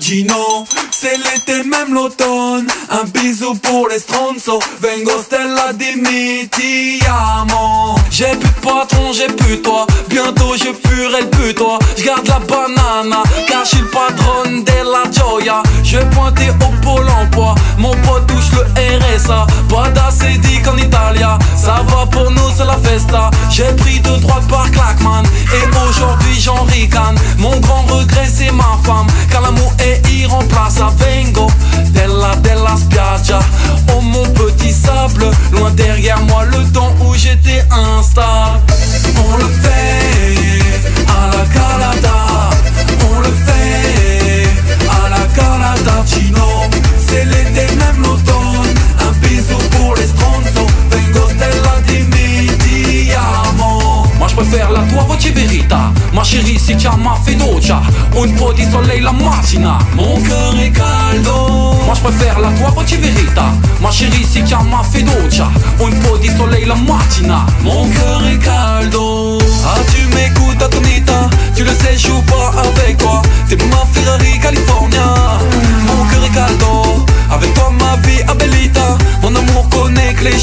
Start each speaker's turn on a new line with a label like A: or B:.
A: Gino, c'est l'été, même l'automne. Un bisou pour les stronzo. Vengo stella di J'ai plus de patron, j'ai plus toi. Bientôt je fuirai le putois Je garde la banana Car je suis le patron de la joya. Je pointer au pôle emploi. Mon pote touche le RSA Pas d'assez dit qu'en Italia Ça va pour nous c'est la festa. J'ai pris deux trois par claqueman La
B: tua voce verita Ma chérie si chiama fiducia Un po' di soleil la mattina
A: Mon cœur est caldo.
B: Moi je préfère la tua voce verita. Ma chérie si chiama fiducia Un po' di soleil la mattina
A: Mon cœur est caldo. Ah tu m'écoutes Antonita Tu le sais je joue pas avec toi T'es ma Ferrari California. Mon cœur est caldo. Avec toi ma vie Abelita Mon amour connaît que les